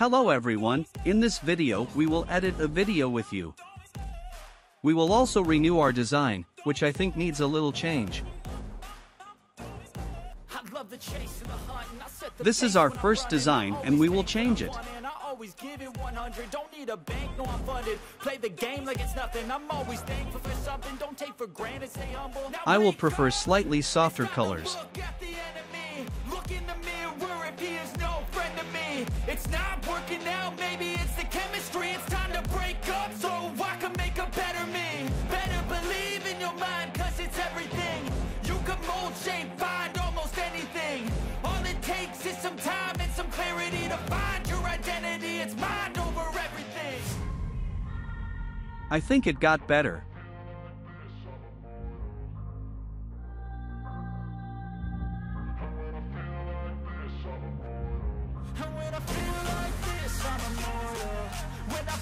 Hello everyone, in this video we will edit a video with you. We will also renew our design, which I think needs a little change. This is our first design and we will change it. always give it 100 Don't need It's not working out, maybe it's the chemistry. It's time to break up so I can make a better me Better believe in your mind cause it's everything. You can mold, shape, find almost anything. All it takes is some time and some clarity To find your identity, it's mind over everything. I think it got better.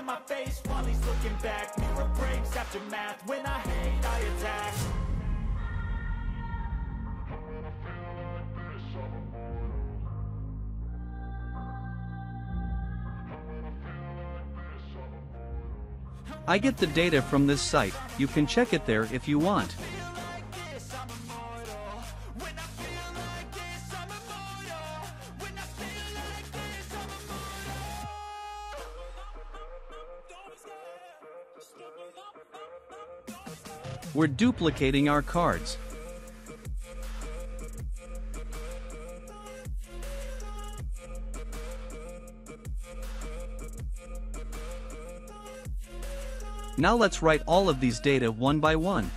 to my face while he's looking back. Mirror breaks after math. When I hate, I attack. I get the data from this site, you can check it there if you want. We're duplicating our cards. Now let's write all of these data one by one.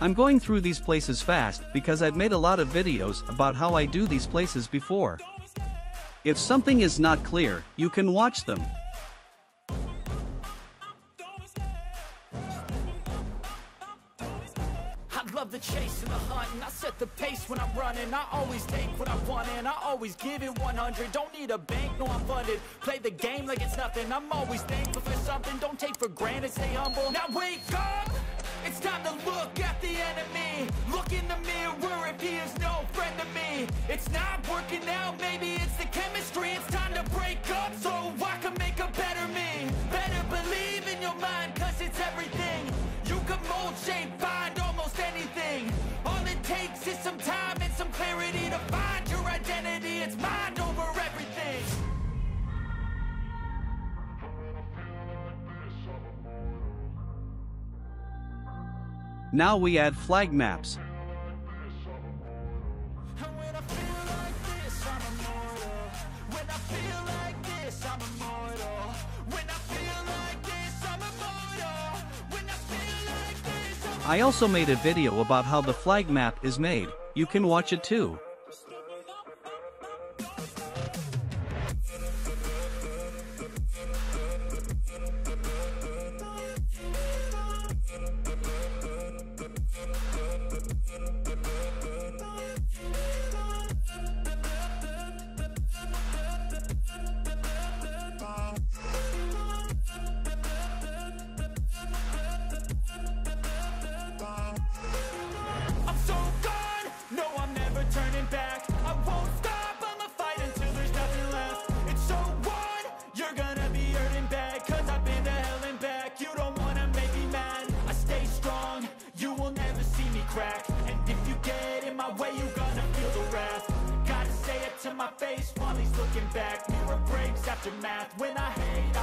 I'm going through these places fast because I've made a lot of videos about how I do these places before. If something is not clear, you can watch them. Love the chase and the hunt and I set the pace when I'm running. I always take what I want and I always give it 100 Don't need a bank, no I'm funded. Play the game like it's nothing. I'm always thankful for something. Don't take for granted, stay humble. Now wake up! It's time to look at the enemy. Look in the mirror if he is no friend to me. It's not working out, maybe it's the chemistry. It's time to break up so I we add flag I'm I also made a video about how the flag map is made, you can watch it too.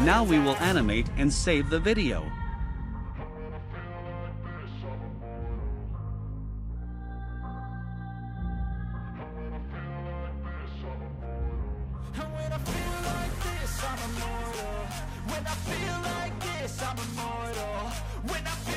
Now we will animate and save the video. When I feel like this, I'm immortal. When I feel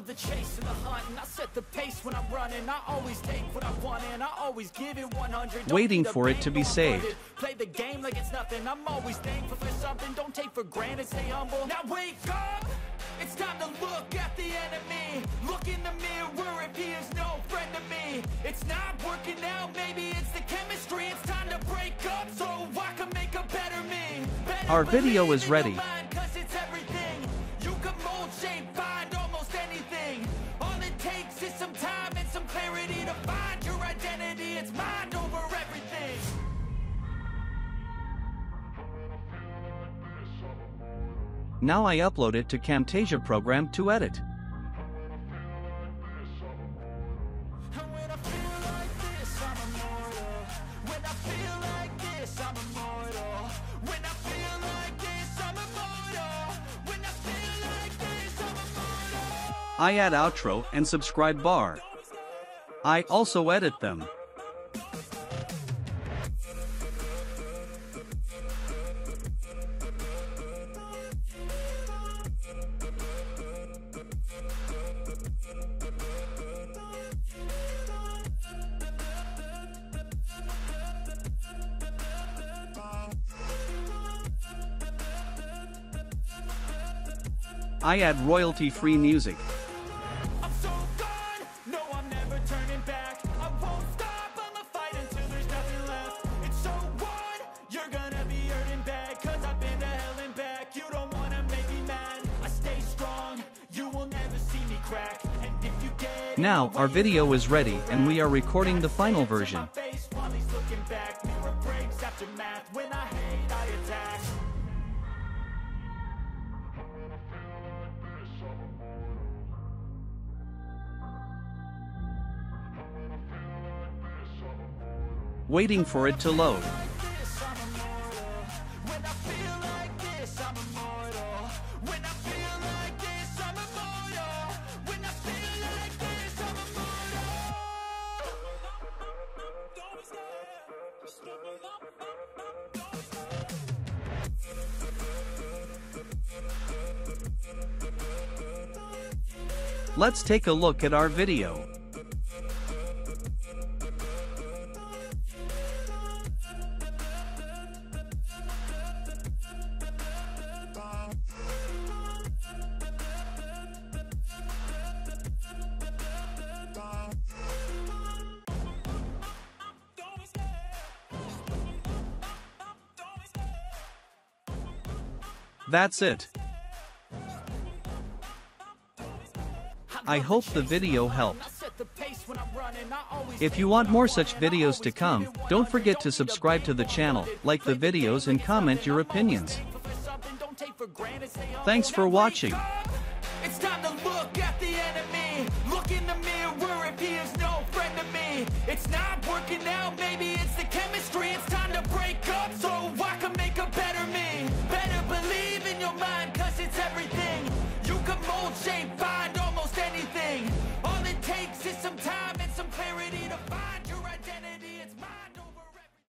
love the chase and the hunt, and I set the pace when I'm running. I always take what I want, and I always give it 100. Don't Waiting for it to be saved. Play the game like it's nothing. I'm always thankful for something. Don't take for granted, stay humble. Now wake up! It's time to look at the enemy. Look in the mirror if he is no friend to me. It's not working out, maybe it's the chemistry. It's time to break up so I can make a better me. Better Our video is ready. Now I upload it to Camtasia program to edit. I add outro and subscribe bar. I also edit them. Never see me crack. And if you get in Now, our video is ready and we are recording the final Hands in my version. Up, for it to load. Let's take a look at our video. That's it. I hope the video helped. If you want more such videos to come, don't forget to subscribe to the channel, like the videos and comment your opinions. Thanks for watching. It's not working out, maybe it's the chemistry. It's time to break up so I bold shape, find almost anything. All it takes is some time and some clarity to find.